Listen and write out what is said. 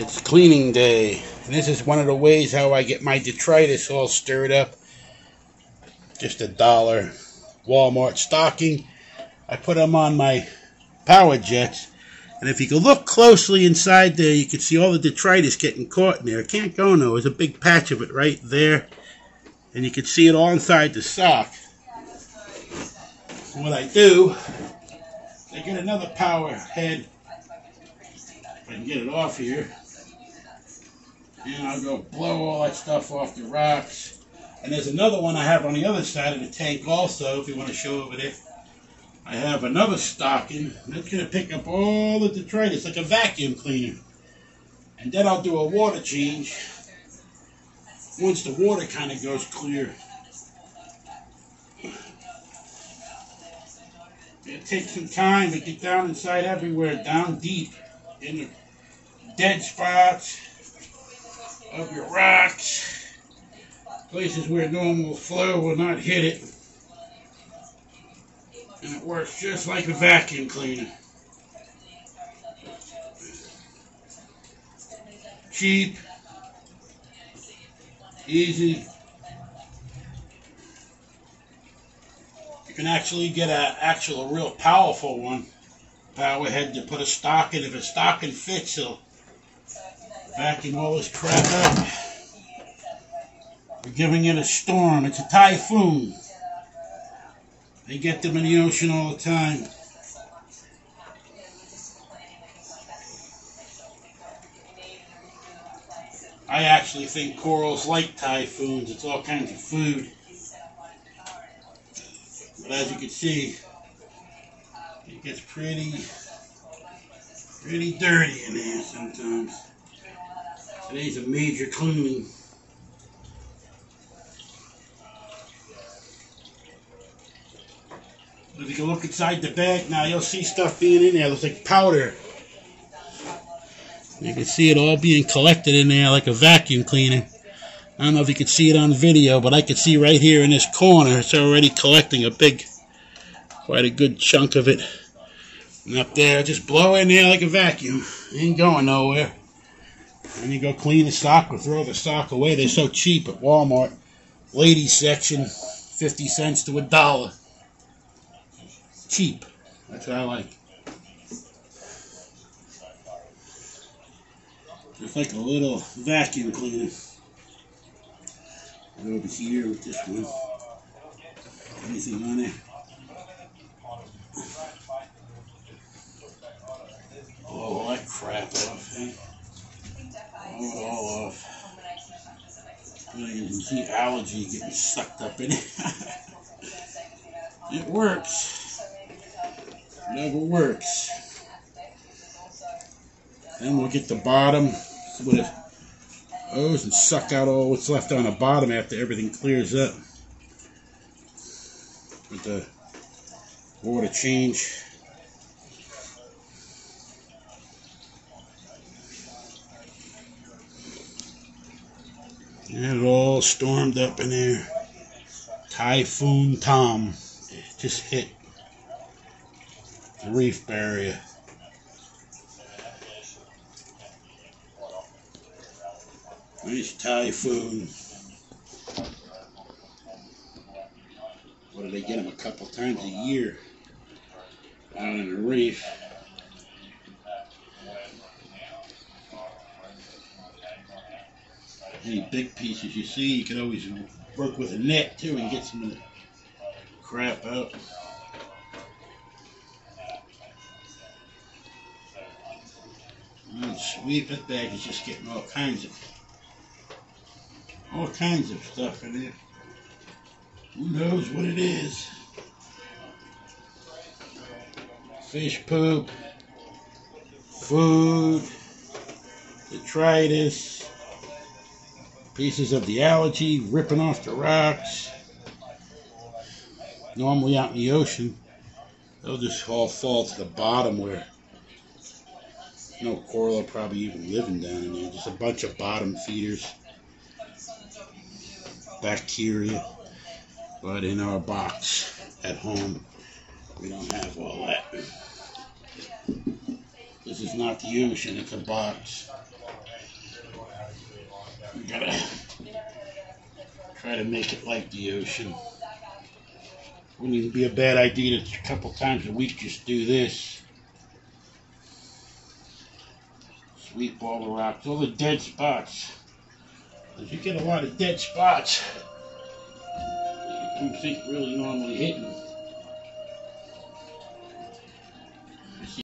It's cleaning day. And this is one of the ways how I get my detritus all stirred up. Just a dollar Walmart stocking. I put them on my power jets. And if you can look closely inside there, you can see all the detritus getting caught in there. It can't go no. There's a big patch of it right there. And you can see it all inside the sock. So what I do, I get another power head. If I can get it off here. And I'll go blow all that stuff off the rocks. And there's another one I have on the other side of the tank also, if you want to show over there. I have another stocking. That's going to pick up all the detritus like a vacuum cleaner. And then I'll do a water change once the water kind of goes clear. It takes some time to get down inside everywhere, down deep in the dead spots of your rocks, places where normal flow will not hit it. And it works just like a vacuum cleaner. Cheap, easy. You can actually get an actual real powerful one. Power head to put a stocking. If a stocking fits, it'll vacuum all this crap up. We're giving it a storm. It's a typhoon. They get them in the ocean all the time. I actually think corals like typhoons. It's all kinds of food. But as you can see, it gets pretty, pretty dirty in there sometimes. Today's a major cleaning. If you can look inside the bag now, you'll see stuff being in there. It looks like powder. You can see it all being collected in there like a vacuum cleaner. I don't know if you can see it on video, but I can see right here in this corner, it's already collecting a big, quite a good chunk of it. And up there, just blow in there like a vacuum. Ain't going nowhere. And you go clean the stock or throw the stock away. They're so cheap at Walmart. Ladies section, 50 cents to a dollar. Cheap. That's what I like. Just like a little vacuum cleaner. Go over here with this one. Anything on there? Blow all that crap off, eh? See algae getting sucked up in it. it works. Never works. Then we'll get the bottom with hose and suck out all what's left on the bottom after everything clears up. With the water change. And it all stormed up in there. Typhoon Tom just hit the reef barrier. Nice typhoon. What do they get them a couple times a year out in the reef? Any big pieces you see, you can always work with a net too and get some of the crap out. And sweep it back is just getting all kinds of all kinds of stuff in it. Who knows what it is? Fish poop, food, detritus, pieces of the algae ripping off the rocks. Normally out in the ocean, they'll just all fall to the bottom where no coral are probably even living down in there. Just a bunch of bottom feeders bacteria. But in our box at home, we don't have all that. This is not the ocean, it's a box. We gotta try to make it like the ocean. Wouldn't even be a bad idea to a couple times a week just do this. Sweep all the rocks, all the dead spots. Because you get a lot of dead spots. You can think really normally hitting.